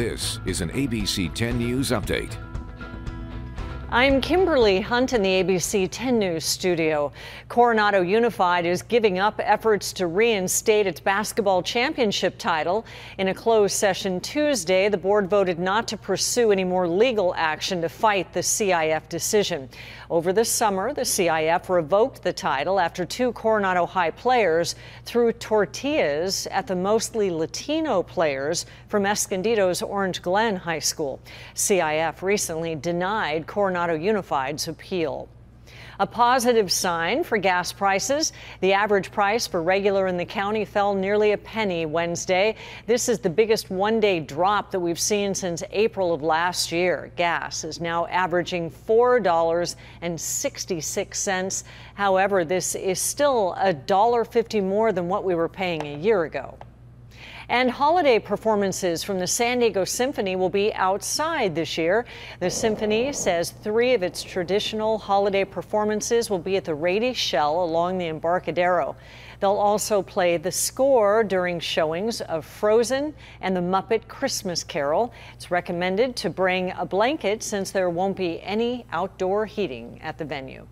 This is an ABC 10 News Update. I'm Kimberly Hunt in the ABC 10 News studio. Coronado Unified is giving up efforts to reinstate its basketball championship title. In a closed session Tuesday, the board voted not to pursue any more legal action to fight the CIF decision. Over the summer, the CIF revoked the title after two Coronado High players threw tortillas at the mostly Latino players from Escondido's Orange Glen High School. CIF recently denied Coronado Coronado Unified's appeal. A positive sign for gas prices. The average price for regular in the county fell nearly a penny Wednesday. This is the biggest one day drop that we've seen since April of last year. Gas is now averaging $4.66. However, this is still $1.50 more than what we were paying a year ago. And holiday performances from the San Diego Symphony will be outside this year. The Symphony says three of its traditional holiday performances will be at the Rady Shell along the Embarcadero. They'll also play the score during showings of Frozen and the Muppet Christmas Carol. It's recommended to bring a blanket since there won't be any outdoor heating at the venue.